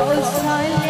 Oh, silent.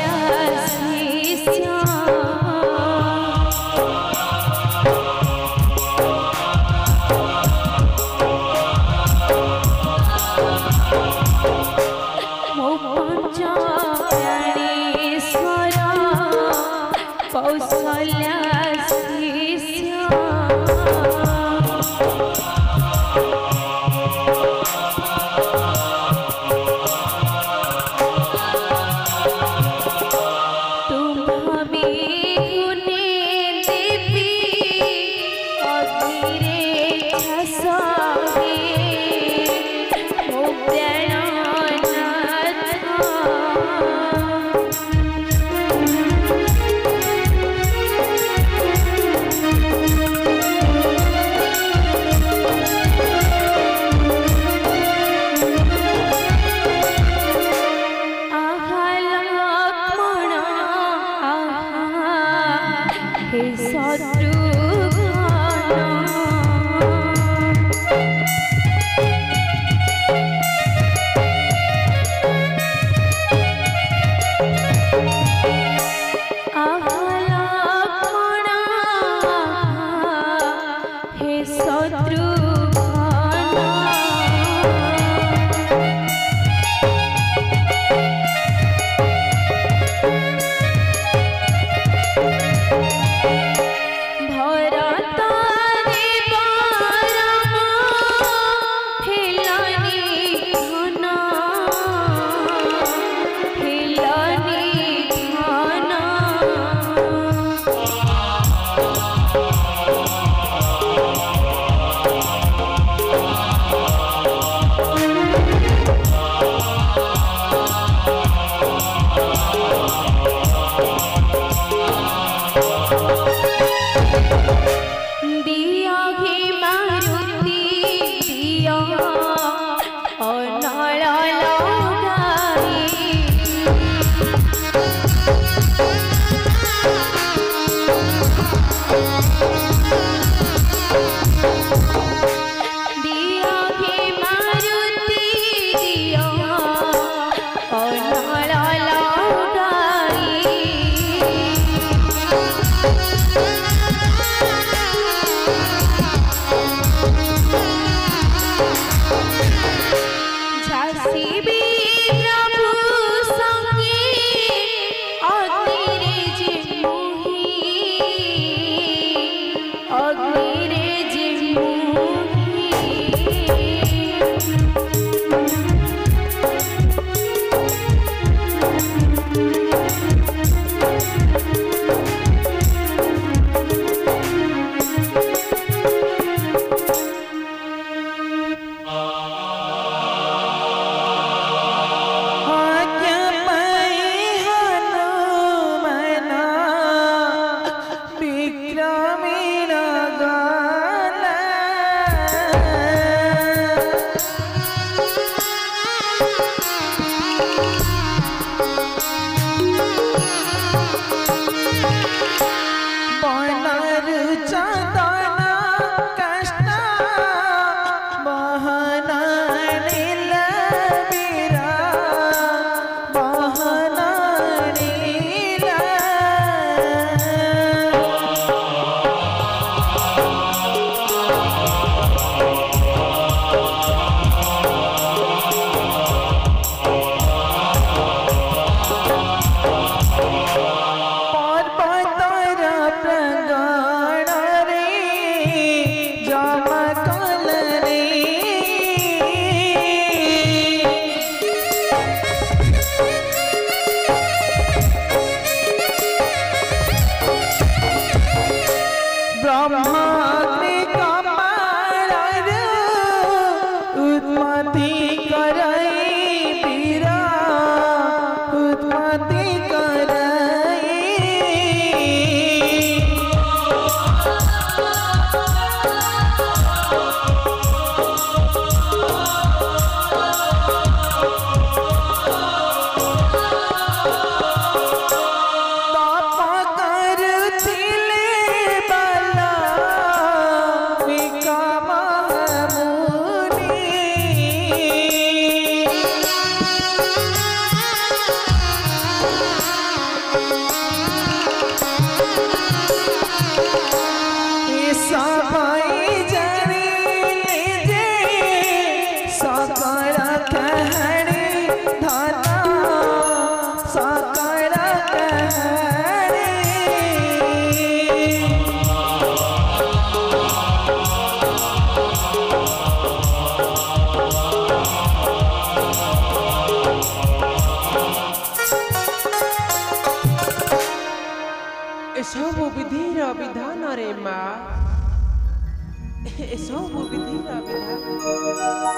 Música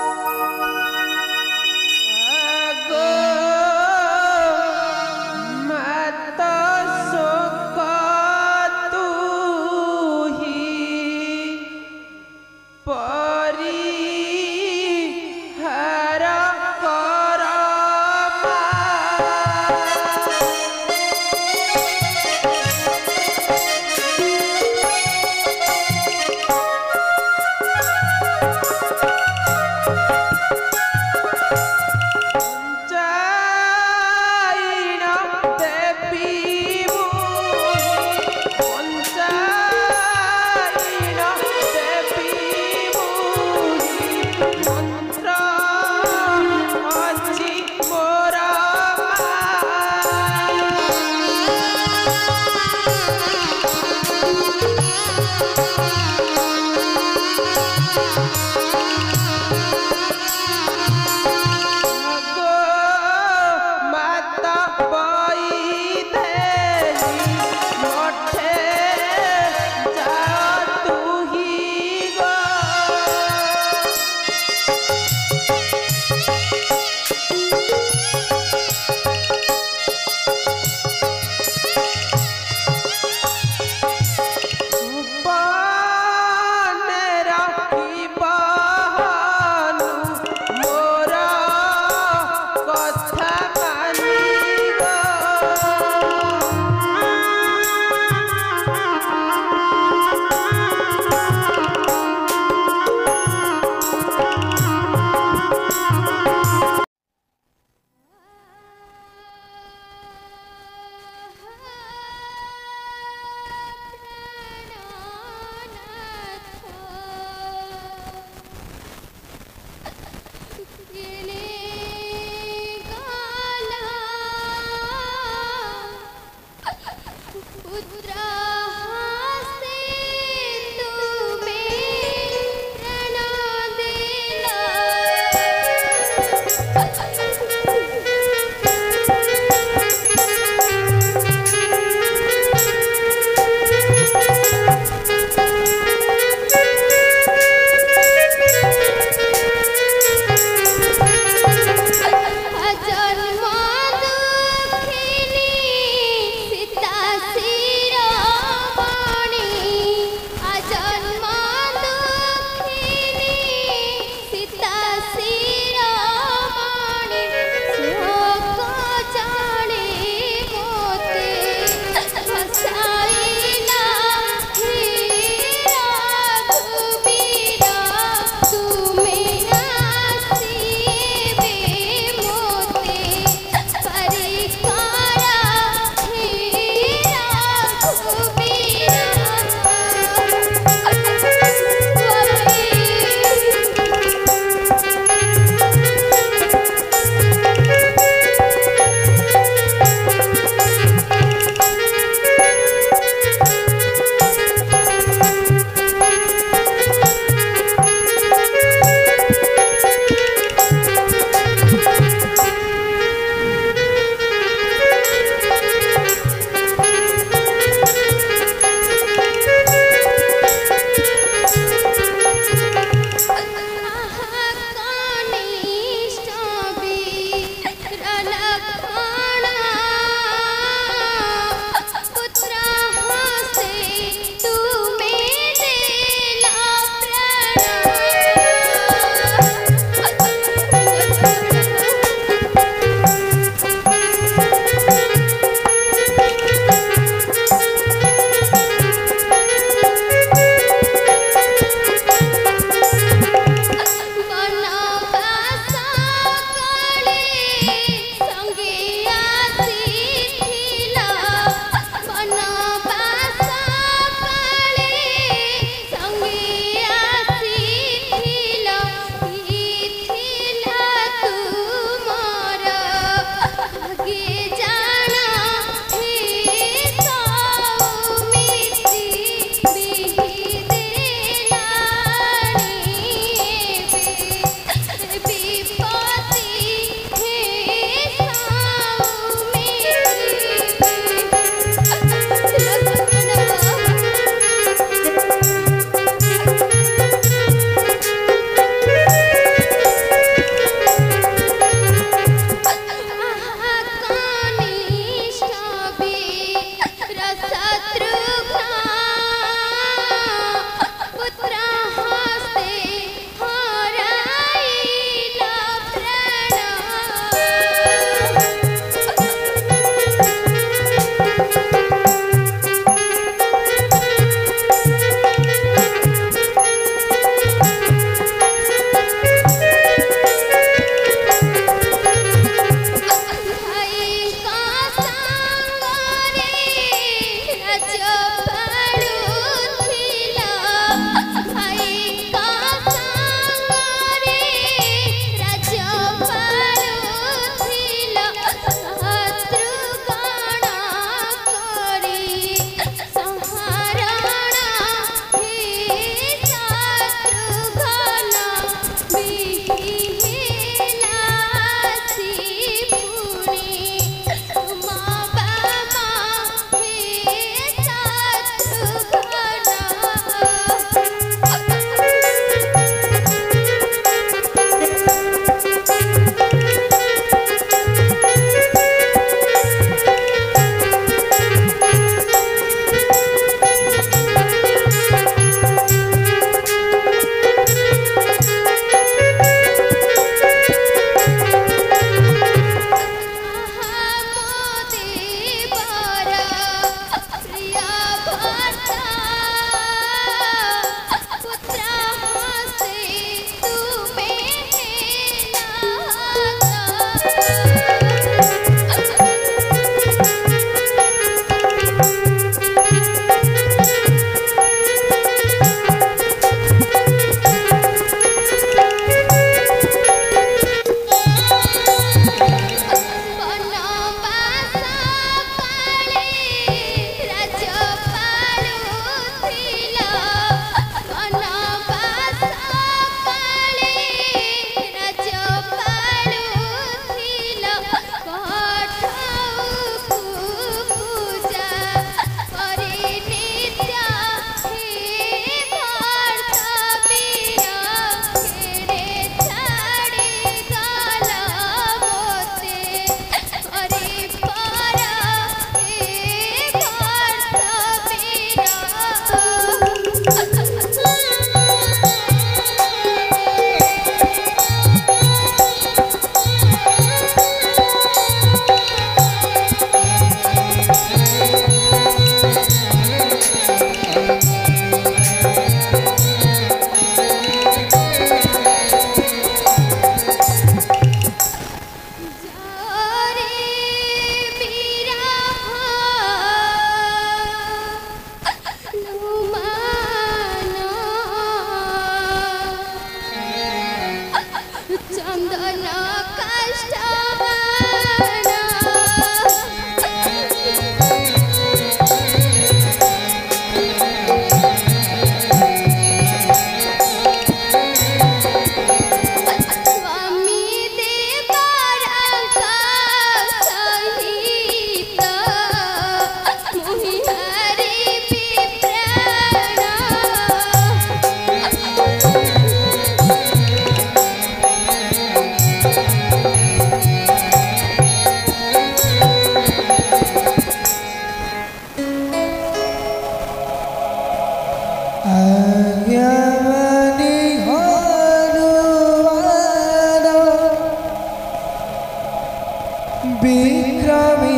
रामे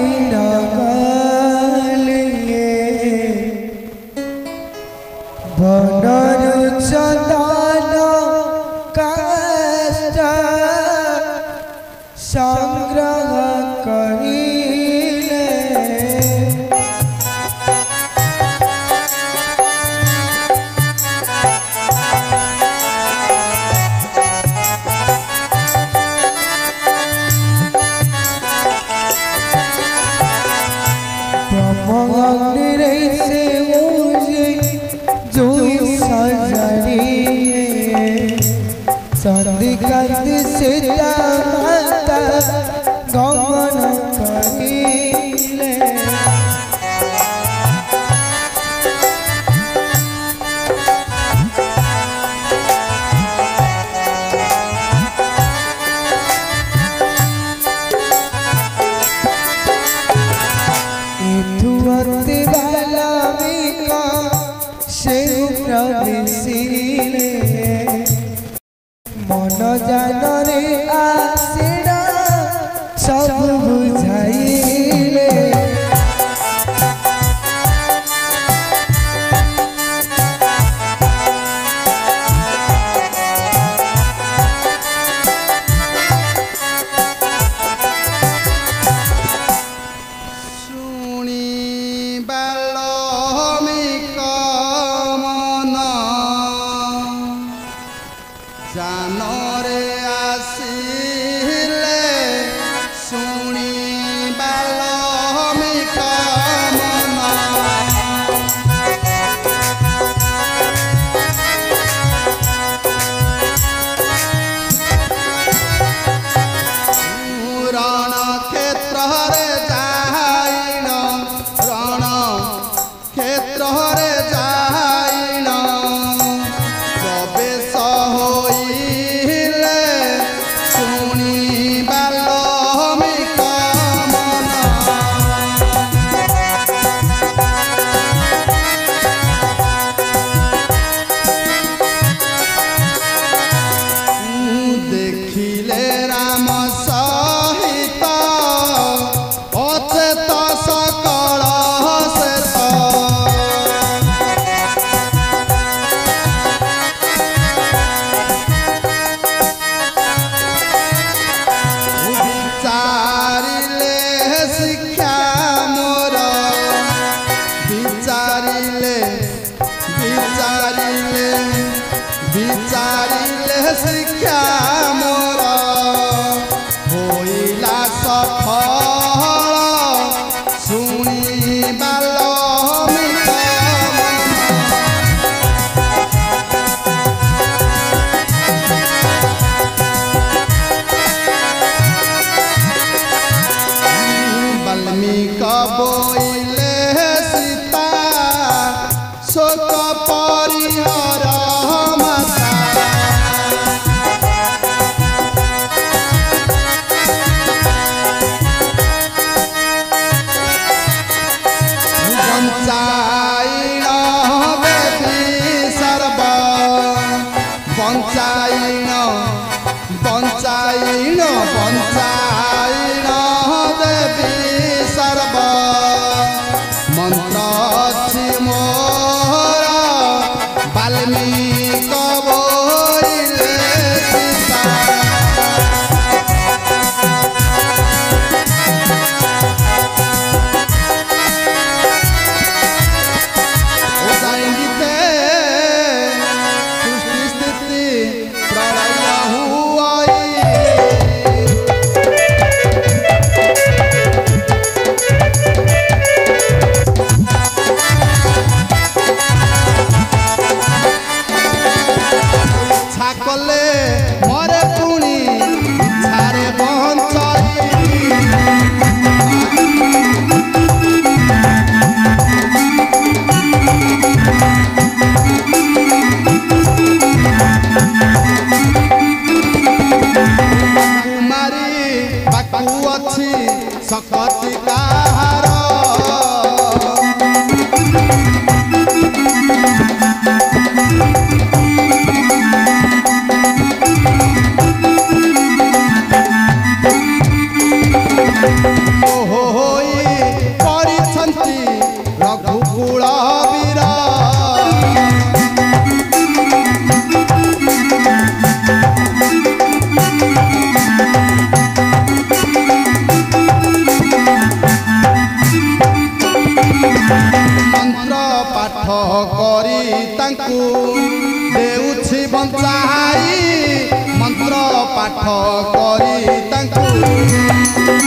ले Fatih करी तंकु